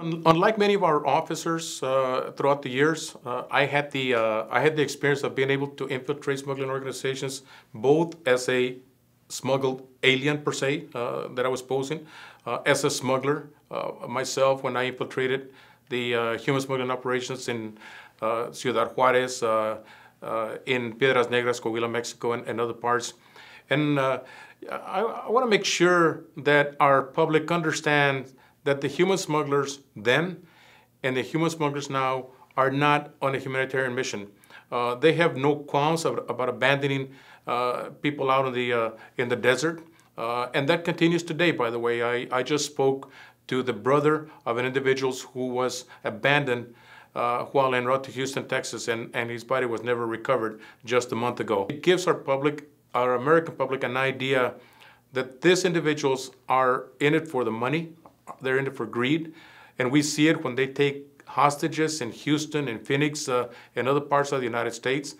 Unlike many of our officers uh, throughout the years, uh, I had the uh, I had the experience of being able to infiltrate smuggling organizations, both as a smuggled alien per se uh, that I was posing, uh, as a smuggler uh, myself when I infiltrated the human smuggling operations in Ciudad Juarez, in Piedras Negras, Coahuila, Mexico, and, and other parts, and I, I want to make sure that our public understands that the human smugglers then and the human smugglers now are not on a humanitarian mission. Uh, they have no qualms about, about abandoning uh, people out in the, uh, in the desert. Uh, and that continues today, by the way. I, I just spoke to the brother of an individual who was abandoned uh, while en route to Houston, Texas, and, and his body was never recovered just a month ago. It gives our public, our American public, an idea that these individuals are in it for the money, they're in it for greed. And we see it when they take hostages in Houston and Phoenix uh, and other parts of the United States.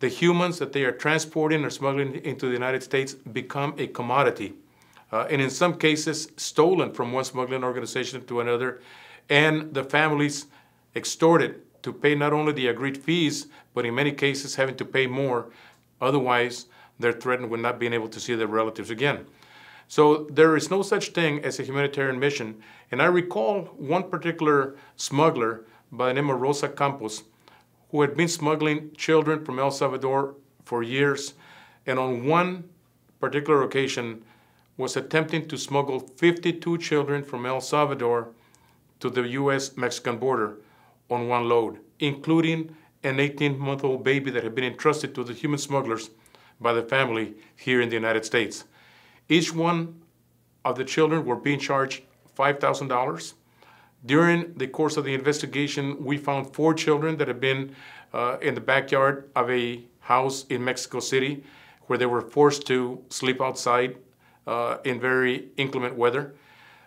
The humans that they are transporting or smuggling into the United States become a commodity. Uh, and in some cases, stolen from one smuggling organization to another. And the families extorted to pay not only the agreed fees, but in many cases having to pay more. Otherwise, they're threatened with not being able to see their relatives again. So there is no such thing as a humanitarian mission. And I recall one particular smuggler by the name of Rosa Campos, who had been smuggling children from El Salvador for years, and on one particular occasion was attempting to smuggle 52 children from El Salvador to the U.S.-Mexican border on one load, including an 18-month-old baby that had been entrusted to the human smugglers by the family here in the United States. Each one of the children were being charged $5,000. During the course of the investigation, we found four children that had been uh, in the backyard of a house in Mexico City where they were forced to sleep outside uh, in very inclement weather.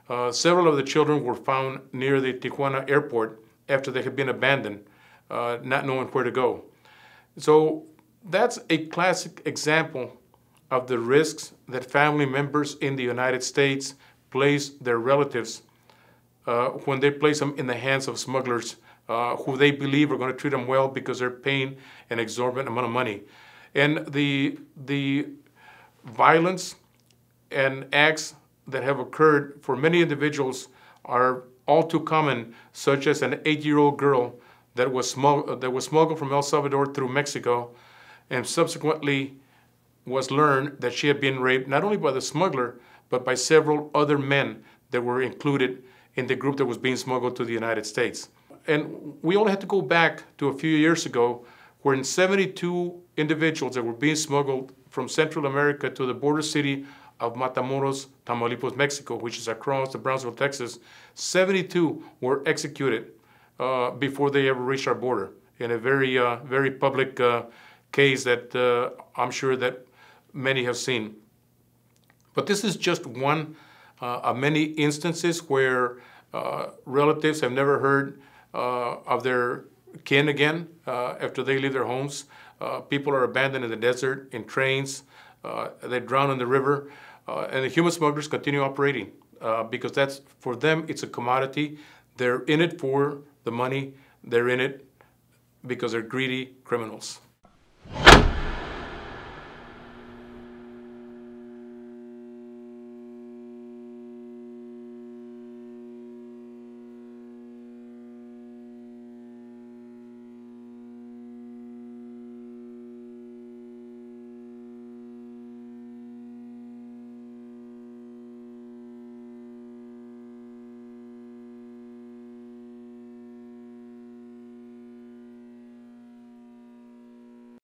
Uh, several of the children were found near the Tijuana airport after they had been abandoned, uh, not knowing where to go. So that's a classic example of the risks that family members in the United States place their relatives uh, when they place them in the hands of smugglers uh, who they believe are going to treat them well because they're paying an exorbitant amount of money. And the, the violence and acts that have occurred for many individuals are all too common, such as an eight-year-old girl that was, that was smuggled from El Salvador through Mexico and subsequently was learned that she had been raped not only by the smuggler, but by several other men that were included in the group that was being smuggled to the United States. And we only had to go back to a few years ago when 72 individuals that were being smuggled from Central America to the border city of Matamoros, Tamaulipas, Mexico, which is across the Brownsville, Texas, 72 were executed uh, before they ever reached our border in a very, uh, very public uh, case that uh, I'm sure that many have seen. But this is just one uh, of many instances where uh, relatives have never heard uh, of their kin again uh, after they leave their homes. Uh, people are abandoned in the desert, in trains, uh, they drown in the river, and the human smugglers continue operating because that's, for them, it's a commodity. They're in it for the money, they're in it because they're greedy criminals.